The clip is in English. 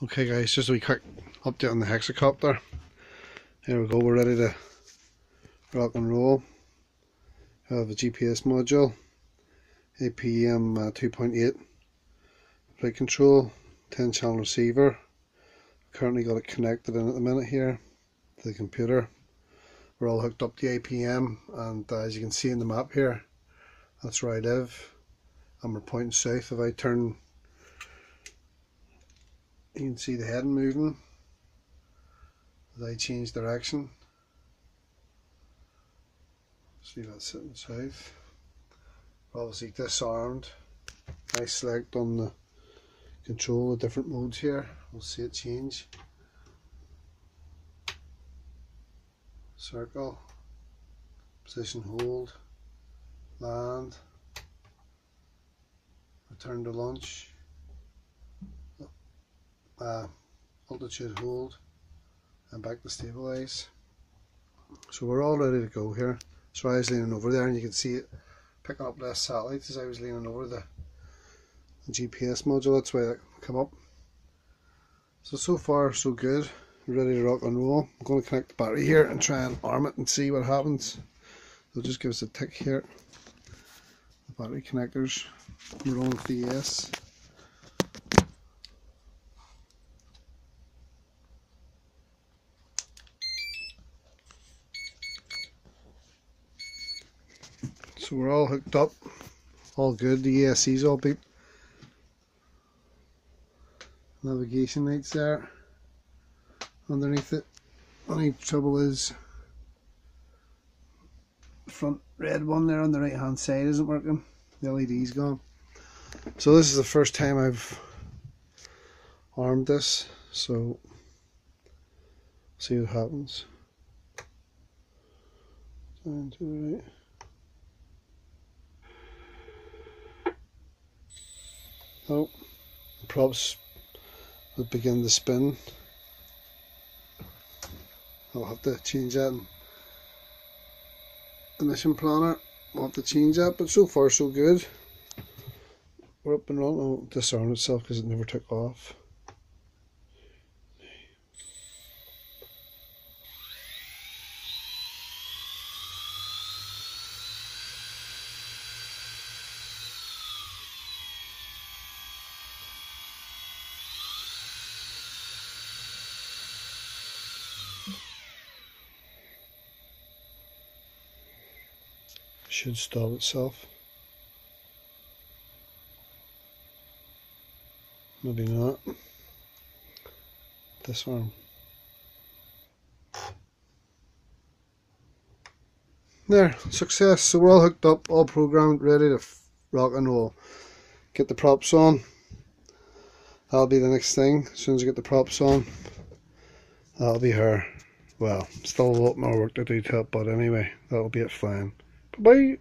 Okay guys, just a wee quick update on the hexacopter. Here we go, we're ready to rock and roll. Have a GPS module, APM uh, 2.8 flight control, 10 channel receiver. Currently got it connected in at the minute here to the computer. We're all hooked up to APM and uh, as you can see in the map here, that's where I live. And we're pointing south. If I turn you can see the heading moving as I change direction. See that sitting south. Obviously disarmed. I select on the control the different modes here. We'll see it change. Circle, position hold, land, return to launch uh, altitude hold and back to stabilize. So we're all ready to go here. So I was leaning over there and you can see it picking up less satellites as I was leaning over the, the GPS module. That's why it come up. So so far so good. Ready to rock and roll. I'm going to connect the battery here and try and arm it and see what happens. So just give us a tick here. The battery connectors we're on with the ES So we're all hooked up, all good, the ESC's all beat. Navigation lights there underneath it. Only trouble is the front red one there on the right hand side isn't working. The LED's gone. So this is the first time I've armed this, so see what happens. Down to the right. Oh, the props would begin to spin. I'll have to change that in mission planner. I'll have to change that, but so far so good. We're up and running. I'll disarm itself because it never took off. Should stall itself. Maybe not. This one. There, success. So we're all hooked up, all programmed, ready to rock and roll. Get the props on. That'll be the next thing. As soon as I get the props on, that'll be her. Well, still a lot more work to do to it, but anyway, that'll be it fine. bem